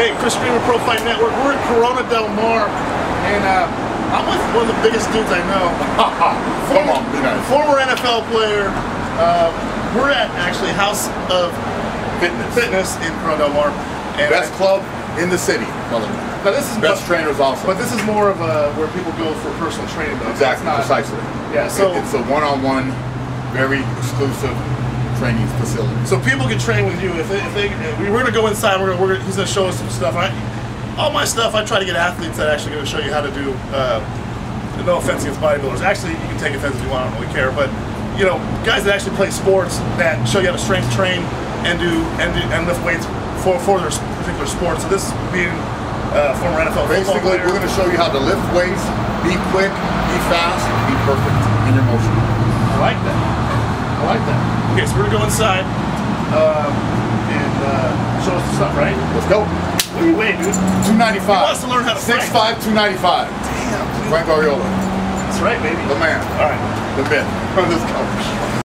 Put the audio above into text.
Hey, Chris Greenman Pro Fight Network. We're in Corona Del Mar, and uh, I'm with one of the biggest dudes I know. Come on, be nice. Former NFL player. Uh, we're at actually House of Fitness. Fitness in Corona Del Mar. And Best club in the city. Now this is Best but, trainers also. but this is more of a where people go for personal training, though. exactly, not- precisely. Yeah, so It- it's a one-on-one, very exclusive training facility. So people can train with you if they, if they if we- we're gonna go inside. We're gonna, we're gonna he's gonna show us some stuff. I, all my stuff, I try to get athletes that are actually gonna show you how to do. Uh, no offense against bodybuilders. Actually, you can take offense if you want. I don't really care. But you know, guys that actually play sports that show you how to strength train and do and do, and lift weights for for their particular sport. So this being uh, former NFL football Basically, player. we're going to show you how to lift weights, be quick, be fast, be perfect in your motion. I like that. We're gonna go inside um, and uh, show us the stuff, right? Let's go. What do you weigh, dude? 295. He wants to learn how to fight. 6'5", 295. Damn, dude. Frank Ariola, That's right, baby. the man, All right. the myth. Let's go.